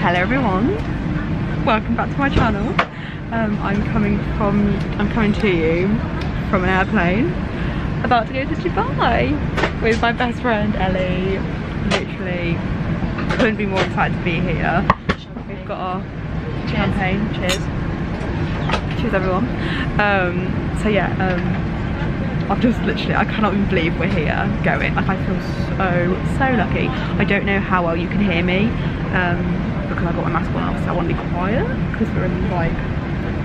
Hello everyone, welcome back to my channel. Um, I'm coming from, I'm coming to you from an airplane, about to go to Dubai with my best friend Ellie. Literally, couldn't be more excited to be here. We've got our champagne, cheers. Cheers everyone. Um, so yeah, um, I've just literally, I cannot even believe we're here going. Like I feel so, so lucky. I don't know how well you can hear me um, because I've got my mask on so I want to be quiet because we're in like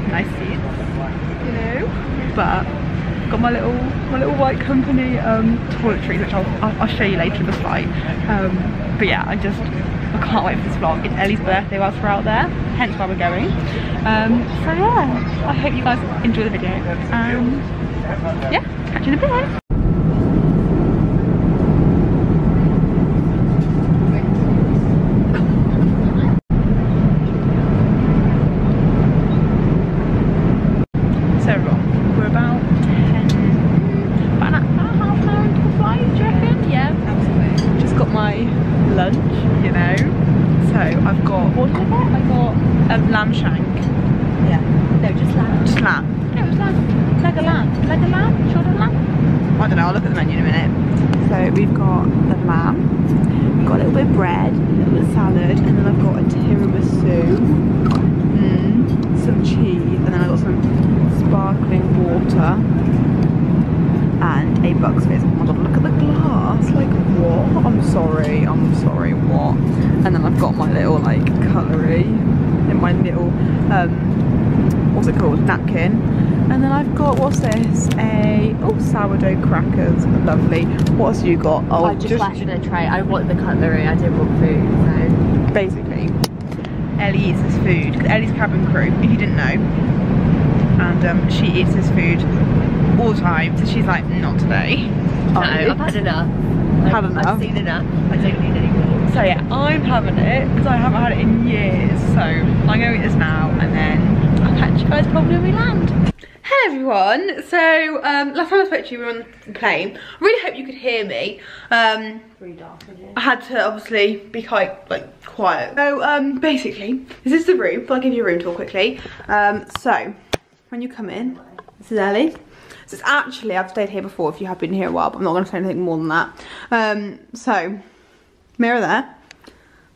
nice seats, you know. But got my little, my little white company um, toiletries which I'll, I'll, I'll show you later in the flight. Um, but yeah, I just, I can't wait for this vlog. It's Ellie's birthday whilst we're out there, hence why we're going. Um, so yeah, I hope you guys enjoy the video. Um, yeah, catch you in a bit. So everyone, we're about 10, about, an, about half an hour into the flight, do you reckon? Yeah, absolutely. Just got my lunch, you know. So I've got, what did I get? I got a lamb shank. Yeah. No, just lamb. Just lamb. No, it was lamb. Leg of lamb. Leg of lamb? Shoulder lamb? I don't know, I'll look at the menu in a minute. So we've got the lamb, we've got a little bit of bread, a little bit of salad, and then I've got a tiramisu, mm, some cheese, and then I've got some sparkling water, and a Bucks Fizz. Oh my god, look at the glass, like what? I'm sorry, I'm sorry, what? And then I've got my little like cutlery in my little, um, what's it called, napkin. And then I've got, what's this? A, oh, sourdough crackers, lovely. What else you got? Oh, I just, flashed in a tray. I want the cutlery. I didn't want food. So basically, Ellie eats this food, because Ellie's cabin crew, if you didn't know. And um, she eats this food all the time, so she's like, not today. no, I've had enough. Had enough? I've seen enough. I don't need any more. So yeah, I'm having it, because I haven't had it in years. So I'm going to eat this now, and then I'll catch you guys probably when we land. Hello everyone, so um, last time I spoke to you we were on the plane. I really hope you could hear me. Um, dark. I had to obviously be quite like quiet. So um, basically, this is the room. I'll give you a room tour quickly. Um, so when you come in, this is Ellie. It's actually, I've stayed here before if you have been here a while, but I'm not going to say anything more than that. Um, so mirror there.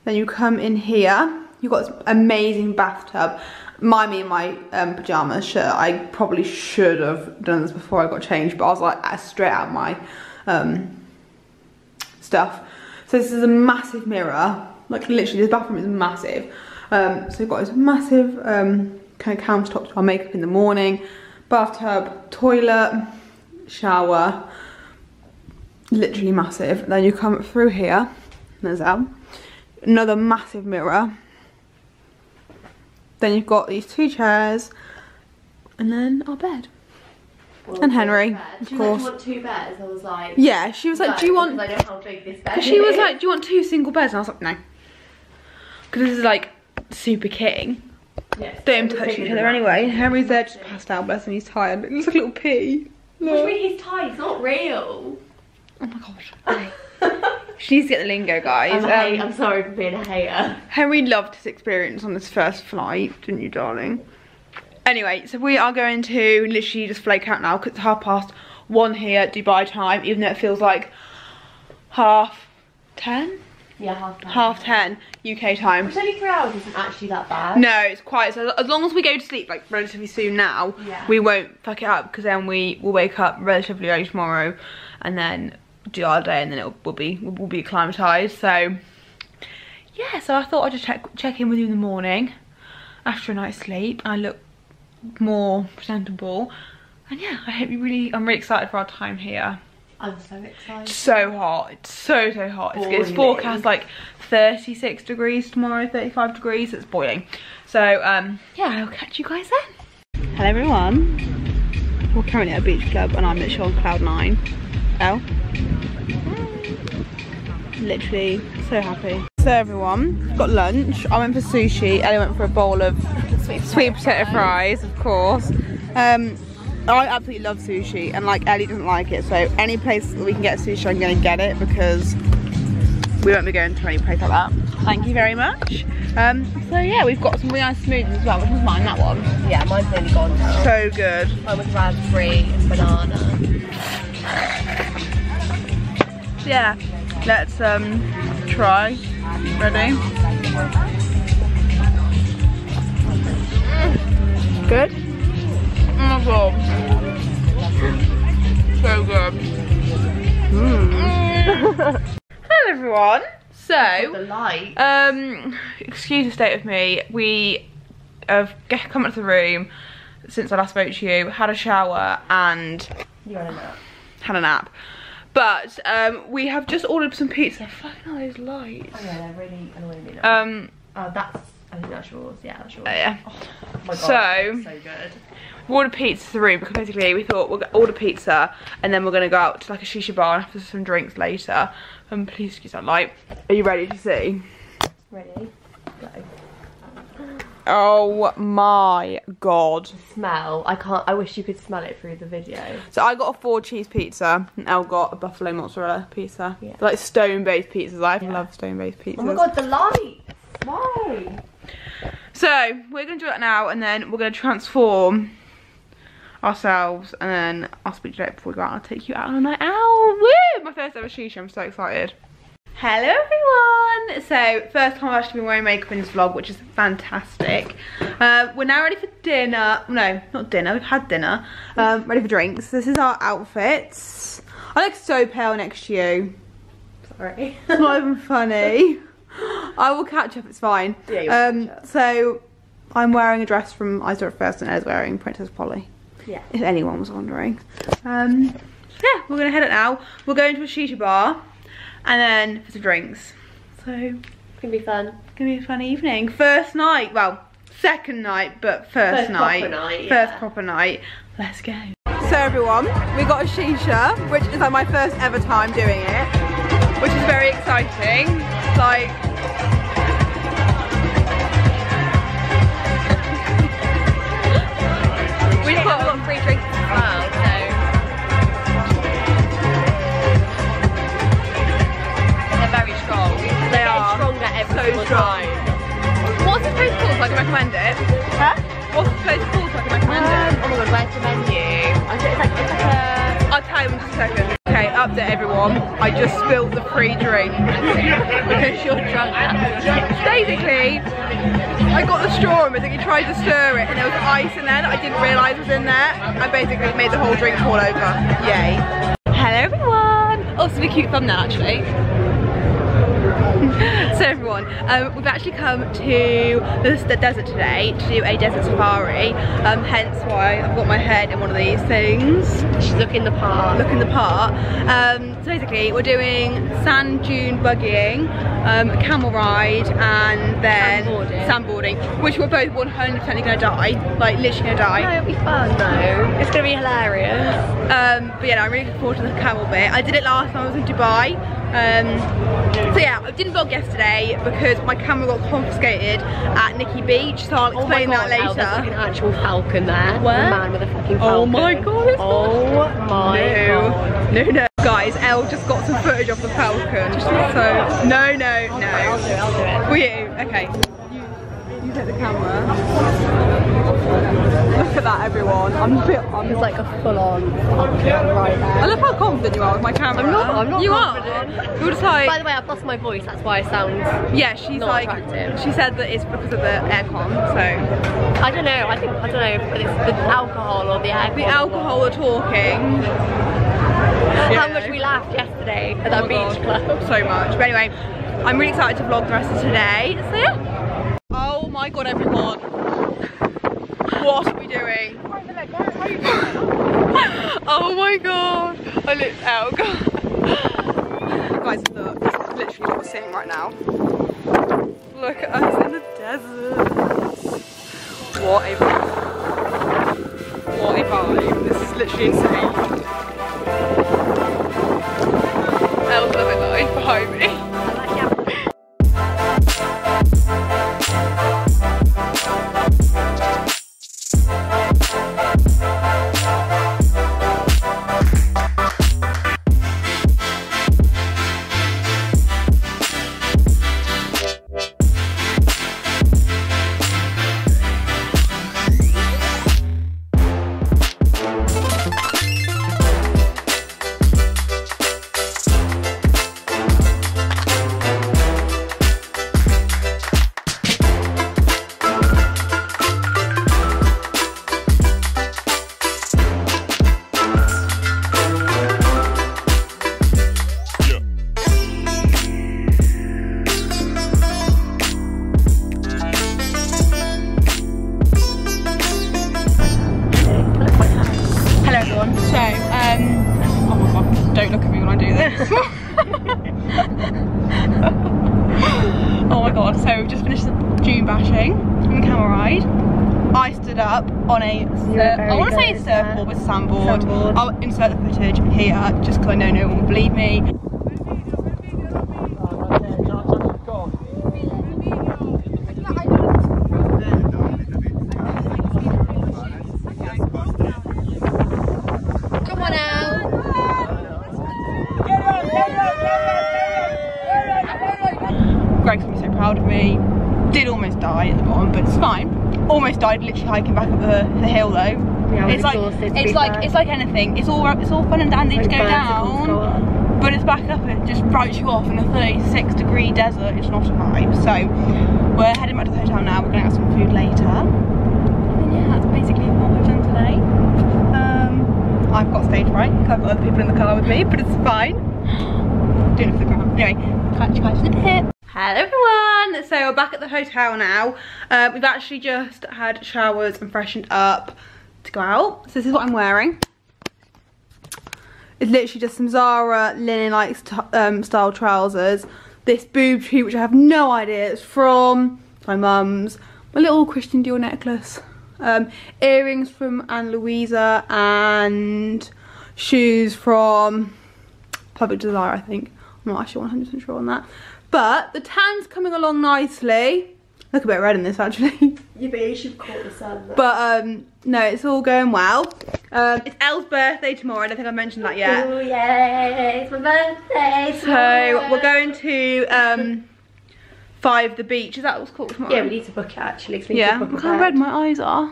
Then you come in here. You've got this amazing bathtub. My me in my um, shirt. I probably should have done this before I got changed, but I was like straight out my um, stuff. So this is a massive mirror. Like literally, this bathroom is massive. Um, so we've got this massive um, kind of countertop to our makeup in the morning, bathtub, toilet, shower. Literally massive. Then you come through here. There's that. Another massive mirror. Then you've got these two chairs, and then our bed. Well, And Henry, of She was course. like, do you want two beds? I was like, Yeah, she was like, no, "Do you want?" I know how big this bed She was like, "Do you want two single beds?" And I was like, "No," because this is like super king. Yes, Don't it touch each other anyway. Henry's there just passed out, bless him, he's tired. He looks like a little pea. What do you mean he's tight? It's not real. Oh my gosh. She needs to get the lingo, guys. I'm, Um, I'm sorry for being a hater. Henry loved his experience on his first flight, didn't you, darling? Anyway, so we are going to literally just flake out now because it's half past one here, Dubai time, even though it feels like half ten? Yeah, half hour. Half ten UK time. Which only three hours isn't actually that bad. No, it's quiet. So as long as we go to sleep like relatively soon now, Yeah. we won't fuck it up because then we will wake up relatively early tomorrow, and then do our day, and then it will be we'll be acclimatized. So yeah, so I thought I'd just check check in with you in the morning after a night's sleep. I look more presentable, and yeah, I hope you really. I'm really excited for our time here. I'm so excited. So hot, it's so so hot. It's, it's forecast like 36 degrees tomorrow, 35 degrees. It's boiling. So um, yeah, I'll catch you guys then. Hello everyone. We're currently at a beach club, and I'm literally on cloud nine. Oh, literally so happy. So everyone, got lunch. I went for sushi. Ellie went for a bowl of sweet potato fries, of course. Um, I absolutely love sushi and like Ellie doesn't like it so any place we can get sushi I'm going to get it because we won't be going to any place like that. Thank you very much. Um, so yeah, we've got some really nice smoothies as well. Which one's mine? That one. Yeah, mine's nearly gone now. So good. Mine was raspberry and banana. Yeah. Let's um try. Ready? Good? God. So good. Hello everyone. So The light. Um, excuse the state of me. We have come up to the room since I last spoke to you, had a shower and You're in it. had a nap. But um, we have just ordered some pizza. Fucking all those lights. Oh yeah, they're really annoying me now. Um, oh, that's, I think that's yours. Yeah, that's yours. yeah. Oh my god. So- so good. We ordered pizza to the room because basically we thought we'll order pizza and then we're gonna go out to like a shisha bar and have some drinks later. Um, please excuse that light. Are you ready to see? Ready? Go. Oh my god. Smell. I can't, I wish you could smell it through the video. So I got a four cheese pizza and Elle got a buffalo mozzarella pizza. Yeah. Like stone based pizzas. I Yeah. love stone based pizzas. Oh my god, the light! Why? So we're gonna do that now and then we're gonna transform ourselves and then I'll speak to you later before we go out. I'll take you out on a night out. Woo! My first ever shisha, I'm so excited. Hello everyone! So first time I've actually been wearing makeup in this vlog, which is fantastic. Uh, we're now ready for dinner. No, not dinner, we've had dinner. Um, ready for drinks. This is our outfits. I look so pale next to you. Sorry. It's not even funny. I will catch up, it's fine. Yeah, um. So, I'm wearing a dress from I Saw It First and Ed's wearing Princess Polly, yeah. if anyone was wondering. Um, yeah, we're going to head out now. We're going to a shisha bar and then for some drinks. So, it's It's gonna be fun. It's going to be a fun evening. First night, well, second night, but first, First night. proper night, First yeah. proper night. Let's go. So everyone, we got a shisha, which is like my first ever time doing it, which is very exciting. Like, got, free drinks as well, so. They're very strong. They They're are stronger every so single strong. time. what's the place called so I can recommend it? Huh? What's the place called so I can recommend it? Um, oh my god, where's the menu? I think it's like, it's like a... I'll tell you in just a second. Update everyone. I just spilled the free drink because you're drunk. Basically, I got the straw and basically tried to stir it and there was ice in there that I didn't realise was in there. I basically made the whole drink fall over. Yay. Hello everyone. Oh, it's a cute thumbnail actually. so everyone, um, we've actually come to the, the desert today to do a desert safari. Um, hence why I've got my head in one of these things She's looking the part. looking the part. Um, so basically, we're doing sand dune buggying, um, camel ride, and then Sandboarding. sandboarding, which we're both 100% gonna die, like literally gonna No, die. it'll be fun though. It's gonna be hilarious. Um, but yeah, no, I'm really looking forward to the camel bit. I did it last time I was in Dubai. Um, so yeah, I didn't vlog yesterday because my camera got confiscated at Nikki Beach, so I'll Oh explain god, that Elle, there's like an actual falcon there. Where? A man with a fucking falcon. Oh my god, it's Oh my no, god. no, no. Guys, Elle just got some footage of the falcon. So, no, no, it, I'll do no. it, I'll do it. Will you? Okay. You, you take the camera. That, everyone. I'm a bit. I'm There's like a full-on right I there. love how confident you are with my camera. I'm not- I'm not You confident. are. You're just like. By the way, I've lost my voice, that's why I sound... yeah, she's not like. attractive. She said that it's because of the aircon. So I don't know, I think, I don't know if it's the alcohol or the alcohol. the alcohol are talking. How much we laughed yesterday at Oh that my beach God, club. So much. But anyway, I'm really excited to vlog the rest of today. So yeah. Oh my god, everyone. What are we doing? oh my god. I looked out. Guys, look. Literally what we're seeing right now. Look at us in the desert. What a vibe. What a vibe. This is literally insane. Elle's living life behind me. Good at surfboard, that. but sandboard. Sandboard. I'll insert the footage here, just because I know no one will believe me. Come on out. Greg's gonna be so proud of me. Did almost die at the bottom, but it's fine. Almost died literally hiking back up the, the hill though. Yeah, it's like exhausted, it's like fair. it's like anything. It's all it's all fun and dandy to go down, but it's back up and just writes you off in a 36 degree desert. It's not a vibe. So we're heading back to the hotel now. We're gonna have some food later. And yeah, that's basically what we've done today. Um, I've got stage fright. I've got other people in the car with me, but it's fine. Doing it for the ground. Anyway, catch you guys in a bit. Hello everyone! So we're back at the hotel now. Uh, we've actually just had showers and freshened up to go out. So this is what I'm wearing. It's literally just some Zara linen like um, style trousers. This boob tube which I have no idea it's from. My mum's. My little Christian Dior necklace. Um, earrings from Ana Luisa and shoes from Public Desire I think. I'm not actually 100% sure on that. But the tan's coming along nicely. Look a bit red in this actually. Yeah, but you should caught the sun. but um, no, it's all going well. Um, it's Elle's birthday tomorrow. I don't think I mentioned that yet. Oh yay, it's my birthday. So we're going to um, Five the Beach. Is that what's called tomorrow? Yeah, we need to book it actually. we Yeah. Look how red my eyes are.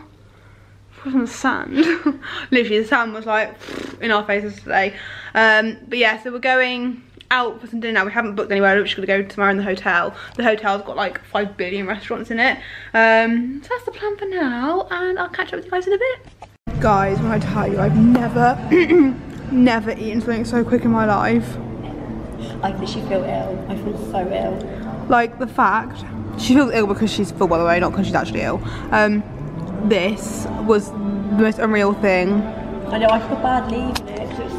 From the sand. Literally, the sand was like in our faces today. Um, but yeah, so we're going out for some dinner now. We haven't booked anywhere. We're just going to go tomorrow in the hotel. The hotel's got like 5 billion restaurants in it. Um, so that's the plan for now. And I'll catch up with you guys in a bit. Guys, when I tell you, I've never, never eaten something so quick in my life. I literally feel ill. I feel so ill. like the fact she feels ill because she's full by the way not because she's actually ill um this was the most unreal thing I know, I feel bad leaving it because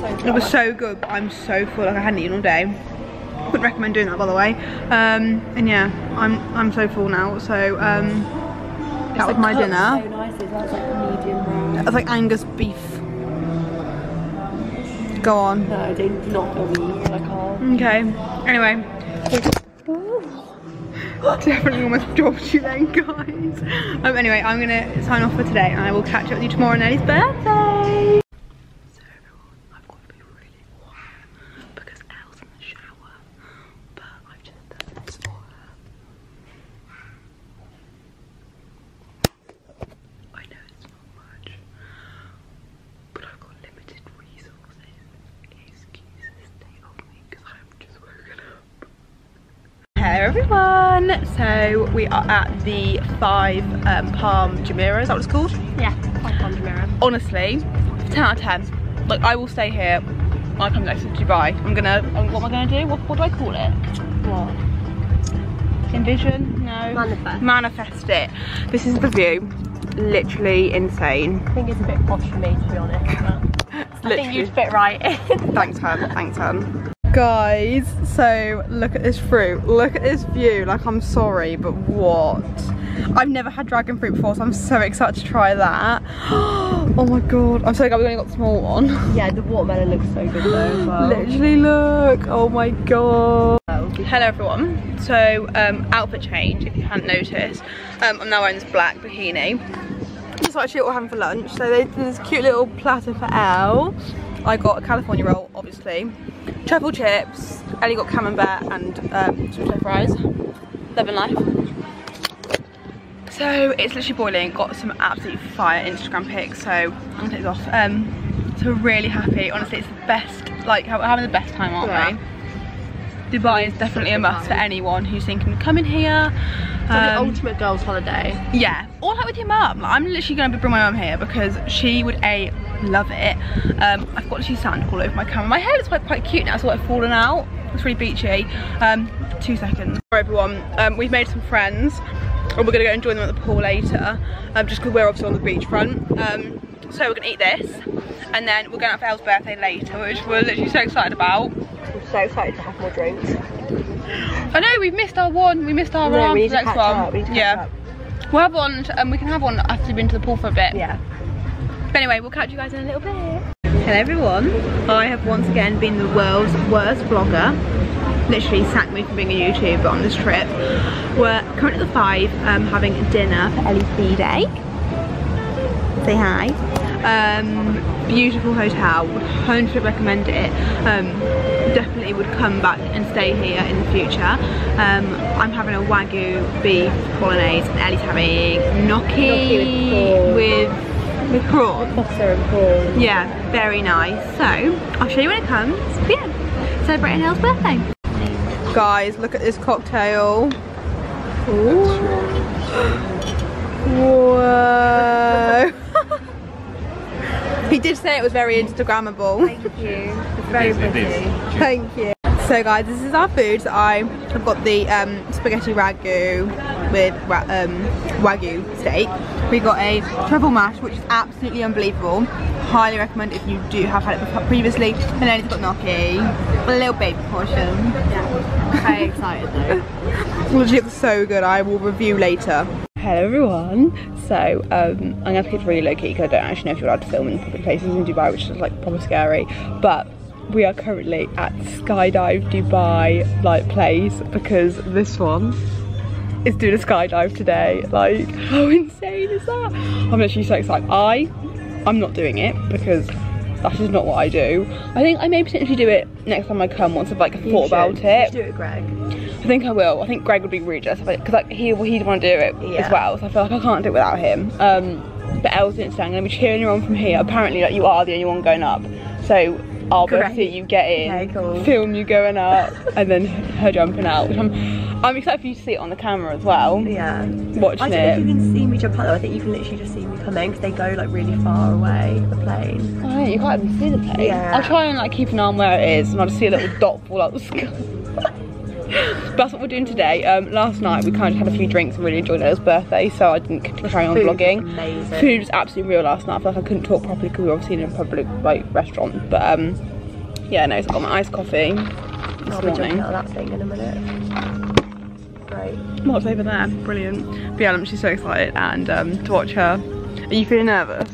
it was so good. it was so good but i'm so full like i hadn't eaten all day wouldn't recommend doing that by the way um and yeah i'm i'm so full now so um that was my dinner So nice as well. Like medium rare. it's like angus beef go on No, do not go. I can't. okay anyway definitely almost dropped you then guys um, anyway i'm gonna sign off for today and i will catch up with you tomorrow on Ellie's birthday so everyone i've got to be really quiet because elle's in the shower but i've just done this for her i know it's not much but i've got limited resources excuses stay on me because i'm just woken up Hello everyone! So we are at the Five um, Palm Jumeirah, is that what it's called? Yeah, I can't mirror. Honestly, 10 out of 10. Like I will stay here when I come next to Dubai. I'm gonna, um, what am I gonna do? What, what do I call it? What? Envision? No. Manifest. Manifest it. This is the view. Literally insane. I think it's a bit posh for me to be honest. But I think you'd fit right in. Thanks, hun. Thanks, hun. Guys, so look at this fruit. Look at this view. Like, I'm sorry, but what? I've never had dragon fruit before, so I'm so excited to try that. Oh my god. I'm so glad we only got the small one. yeah, the watermelon looks so good though as well. Literally, look. Oh my god. Hello everyone. So um, outfit change, if you hadn't noticed. Um, I'm now wearing this black bikini. This is actually what we're having for lunch. So there's this cute little platter for Elle. I got a California roll, obviously. triple chips. Ellie got camembert and um, potato fries. Living life. So it's literally boiling. Got some absolutely fire Instagram pics. So I'm gonna take this off. Um, so we're really happy. Honestly, it's the best. Like we're having the best time, aren't Yeah. we? Dubai is definitely a must for anyone who's thinking of coming here. It's like the Um, ultimate girls' holiday. yeah, or like with your mum. Like, I'm literally going to bring my mum here because she would a love it. Um, I've got literally sand all over my camera. My hair looks quite quite cute now. It's sort of fallen out. It's really beachy. Um, two seconds. Sorry everyone. Um, we've made some friends, and we're going to go and join them at the pool later. Um, just because we're obviously on the beachfront. Um, so we're going to eat this, and then we're going out for Elle's birthday later, which we're literally so excited about. I'm so excited to have more drinks. I know we've missed our one. We missed our No, alarm we need to next one. up, we need to catch yeah. up. We'll have one, and we can have one after we've been to the pool for a bit. Yeah. But anyway, we'll catch you guys in a little bit. Hello everyone. I have once again been the world's worst vlogger. Literally sacked me from being a YouTuber on this trip. We're currently at the five um, having dinner for Ellie's B-Day. Say hi. Um, beautiful hotel, would 100 recommend it. Um, definitely would come back and stay here in the future. Um, I'm having a Wagyu beef bolognese and Ellie's having gnocchi, Gnocchi with with, with prawn. Pasta and prawn. Yeah, very nice. So, I'll show you when it comes. But yeah, celebrating Elle's birthday. Guys, look at this cocktail. Whoa. he did say it was very Instagrammable. Thank you. It's very pretty. Thank you. So guys, this is our food. So I have got the um, spaghetti ragu with um, wagyu steak. We got a truffle mash, which is absolutely unbelievable. Highly recommend if you do have had it previously. And then it's got gnocchi, a little baby portion. Yeah, very excited though. Which looks so good. I will review later. Hello everyone. So um, I'm gonna keep it really low key because I don't actually know if you're allowed to film in public places in Dubai, which is like proper scary. But we are currently at Skydive Dubai like place because this one is doing a skydive today. Like how insane is that? I'm actually so excited. I I'm not doing it because that's just not what I do. I think I may potentially do it next time I come once I've like thought about it. do it, Greg. I think I will. I think Greg would be really jealous because like he he'd want to do it as well. So I feel like I can't do it without him. Um, but Els didn't say I'm gonna be cheering you on from here. Apparently, like you are the only one going up. So I'll both Great. see you get in, Okay, cool. film you going up, and then her jumping out. Which I'm I'm excited for you to see it on the camera as well. Yeah. Watching I don't know if you can see me jump out though. I think you can literally just see me coming because they go like really far away, the plane. Oh, you can't even see the plane. Yeah. I'll try and like keep an eye on where it is, and I'll just see a little dot fall out the sky. But that's what we're doing today. Um, last night we kind of had a few drinks and really enjoyed Ella's birthday, so I didn't carry on Food vlogging. amazing. Food was absolutely real last night. I feel like I couldn't talk properly because we were obviously in a public like restaurant. But um, yeah, no, so I got my iced coffee this I'll be jumping out of that thing in a minute. Great. What's over there? Brilliant. But yeah, I'm just so excited and um, to watch her. Are you feeling nervous?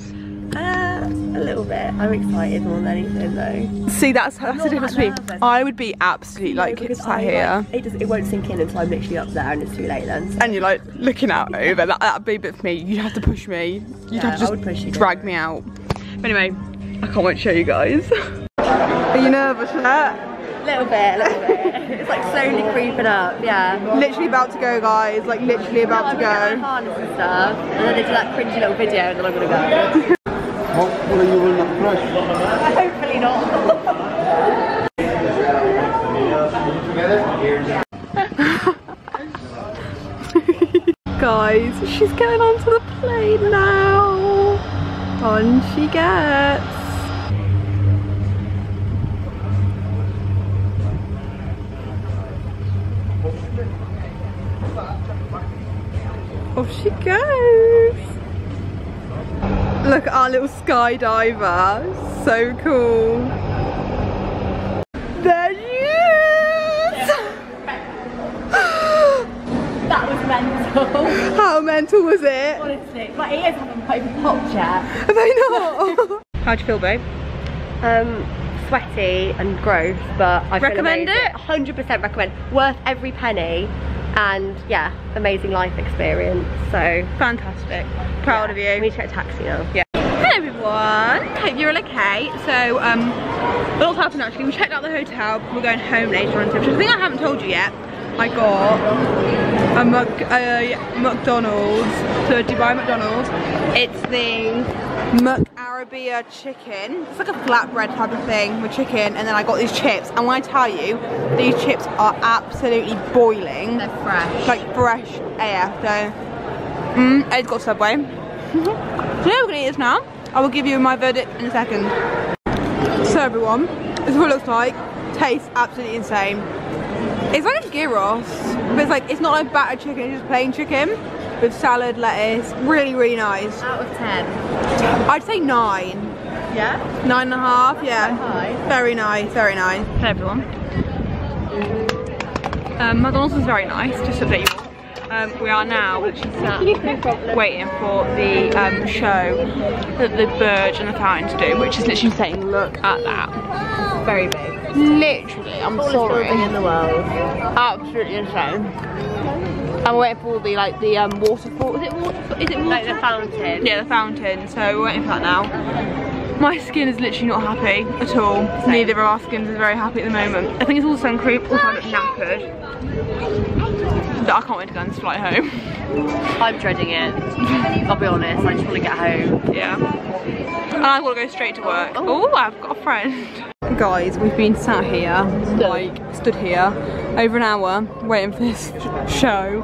Uh, a little bit. I'm excited more than anything though. See, that's that's not the difference that between. I would be absolutely like because sat I, here. Like, it just it won't sink in until I'm literally up there and it's too late then. So. and you're like looking out over that that'd be a bit for me you'd have to push me you'd Yeah, have to just push you, drag don't me out but anyway I can't wait to show you guys are you nervous yet? Little bit, a little bit. it's like slowly creeping up. Yeah. literally about to go guys like literally about to I'm gonna get my go harness and stuff, and then they do that cringy little video, and then I'm gonna go. Hopefully you will not crash. Hopefully not. guys she's going onto the plane now on she gets off she goes look at our little skydiver so cool there she is That was mental. how mental was it Honestly, my ears haven't quite popped yet. Have they not? How'd you feel, babe? Um, sweaty and gross, but I Recommend it? 100% recommend. Worth every penny, and yeah, amazing life experience. So Fantastic. Proud of We you. need to get a taxi now. Yeah. Hello everyone. Hope you're all okay. So, um, a lot's happened actually. We checked out the hotel. We're going home later on, which I think I haven't told you yet. I got a Mc, uh, McDonald's, so a Dubai McDonald's. It's the Mc Arabia chicken. It's like a flatbread type of thing with chicken, and then I got these chips. And when I tell you, these chips are absolutely boiling. They're fresh. like fresh AF. So, mm, Ed's got Subway. so yeah, we're gonna eat this now. I will give you my verdict in a second. So everyone, this is what it looks like. Tastes absolutely insane. It's like a gyros, but it's like it's not like battered chicken. It's just plain chicken with salad, lettuce. Really, really nice. Out of 10. I'd say nine, Yeah? nine and a half. Yeah. High. Very nice, very nice. Hello everyone. Um, McDonald's was very nice, just to update you. Um, we are now sat waiting for the um, show that the Burj and the Fountain to do, which is literally saying, look at that. Very big. Literally, I'm sorry. in the world. Absolutely insane. I'm waiting for the like the um, waterfall. Is it waterfall? Is it water? Like the fountain. Yeah, the fountain. So we're waiting for that now. My skin is literally not happy at all. Neither of our skins is very happy at the moment. I think it's all sun cream. Also, I'm knackered. But I can't wait to go and fly home. I'm dreading it. I'll be honest, I just want to get home. Yeah. And I want to go straight to work. Oh, I've got a friend. Guys, we've been sat here, like stood here, over an hour waiting for this show,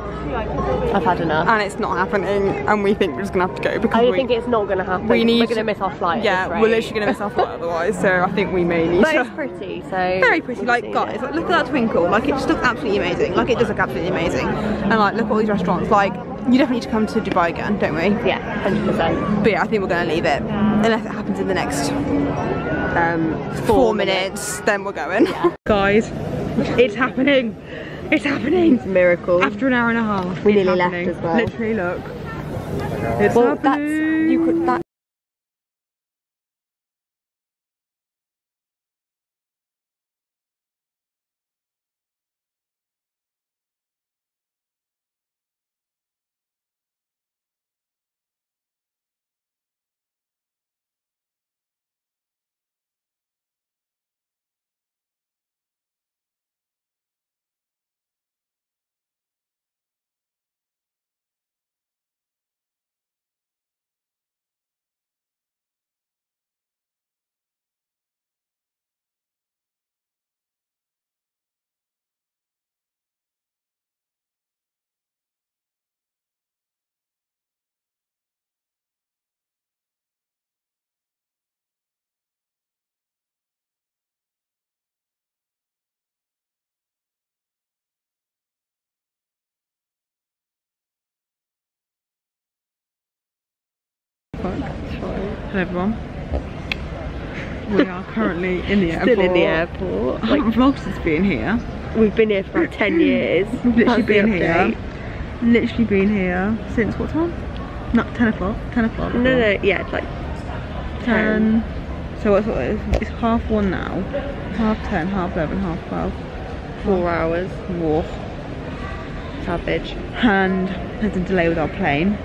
I've had enough. and it's not happening. And we think we're just gonna have to go because I we, think it's not going to happen. we need We're going to- to miss our flight. yeah, we're literally gonna miss our flight otherwise. So I think we may need But to. it's pretty, so. very pretty. we'll Like see. guys, like, look at that twinkle. Like it just looks absolutely amazing. Like it does look absolutely amazing. And like look at all these restaurants. Like you definitely need to come to Dubai again, don't we? Yeah, 100%. But yeah, I think we're gonna leave it unless it happens in the next Um, four, minutes. Then we're going. Guys, it's happening. It's happening. It's a miracle. After an hour and a half, We nearly left as well. Literally, look. It's well, that's. happening. You could. That, Hello everyone. We are currently in the airport. still in the airport. I Like, haven't vlogged since being here. we've been here for about 10 years. We've literally been here. Literally been here since what time? Not 10 o'clock. 10 o'clock. No, no, yeah, it's like 10. So what's what it is? It's half one now. Half 10, half 11, half 12. four hours. Whoa. Savage. And there's a delay with our plane.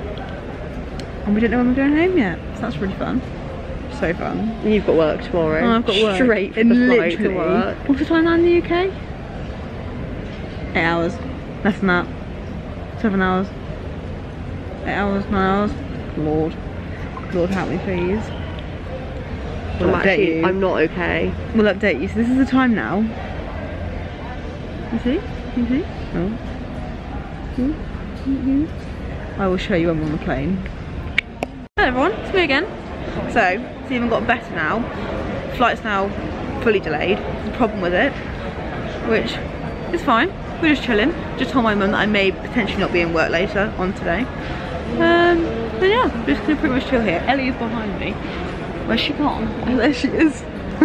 And we don't know when we're going home yet. So that's really fun. So fun. And You've got work tomorrow. And I've got work. Straight for in the flight to work. What's the time now in the UK? Eight hours. Less than that. Seven hours. Eight hours, nine hours. Lord. Lord help me please. We'll I'm update actually, you. I'm not okay. We'll update you. So this is the time now. You see? You see? Oh. Hmm? Mhm. I will show you when we're on the plane. Hello everyone, it's me again. So, it's even got better now. Flight's now fully delayed. The problem with it, which is fine. We're just chilling. Just told my mum that I may potentially not be in work later on today. Um, but yeah, we're just gonna pretty much chill here. Ellie is behind me. Where's she gone? Oh, there she is.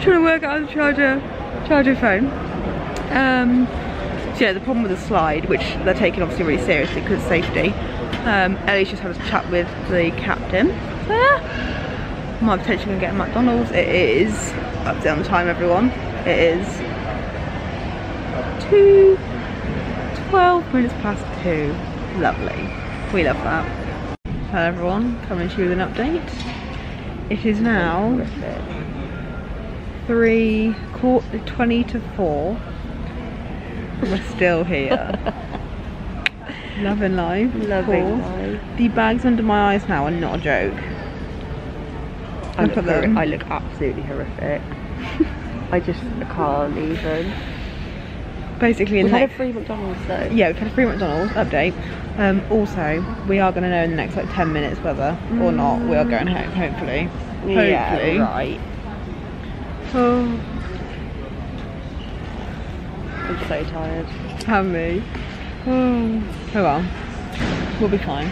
trying to work out to charger her, phone. Um, so yeah, the problem with the slide, which they're taking obviously really seriously because safety. Um, Ellie's just had a chat with the captain. So yeah, might potentially gonna get McDonald's. It is update on the time, everyone. It is two, 12 minutes past two. Lovely. We love that. Hello everyone, coming to you with an update. It is now three quarter twenty to four. We're still here. Loving life. Loving life. The bags under my eyes now are not a joke. I Look. I look absolutely horrific. I just can't even. Basically, in We've the had a free McDonald's though. yeah, we've had a free McDonald's update. Um, also, we are going to know in the next like ten minutes whether or not we are going home. Hopefully. Hopefully. Yeah, right. Oh, I'm so tired. have me. Oh. oh well, we'll be fine.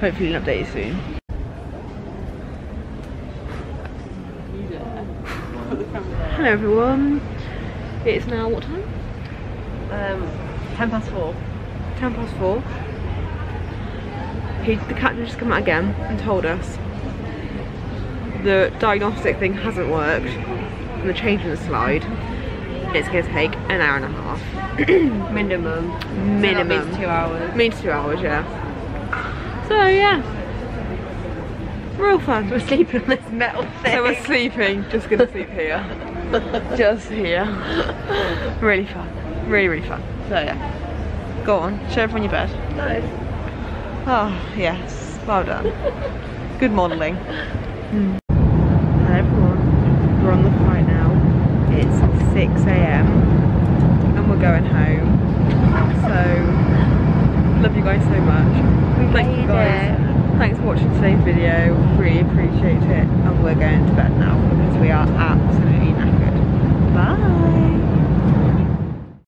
Hopefully, an update you soon. Hello everyone. It's now what time? Um, 10 past 4. 10 past 4. He, the captain just come out again and told us the diagnostic thing hasn't worked and the change in the slide. It's to take an hour and a half. Minimum. Minimum. So means two hours. Means two hours, yeah. So yeah. Real fun. We're sleeping on this metal thing. So we're sleeping, just gonna sleep here. just here. Really fun. Really, really fun. So yeah. Go on, show everyone your bed. Nice. Oh, yes. Well done. Good modelling. Hello hmm.